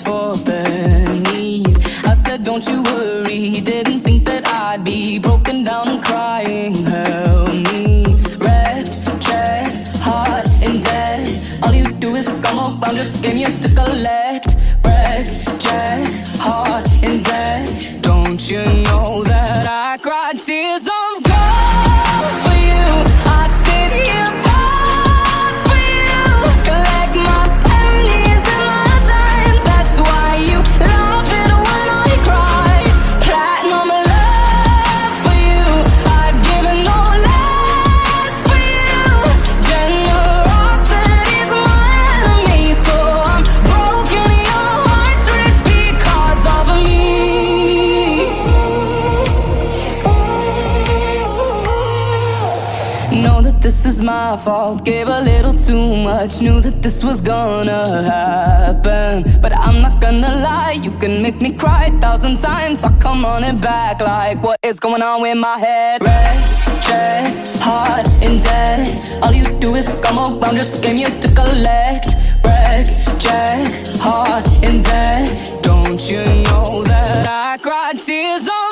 for pennies. I said, don't you worry, he didn't think that I'd be broken down and crying. Help me, Red, trapped, heart in debt. All you do is come around, just giving me a tickle. this is my fault. Gave a little too much. Knew that this was gonna happen. But I'm not gonna lie. You can make me cry a thousand times. I'll come on it back Like what is going on with my head? Red, red, heart and debt All you do is come around Just game you to collect. Red, red, heart and debt Don't you know that I cried tears on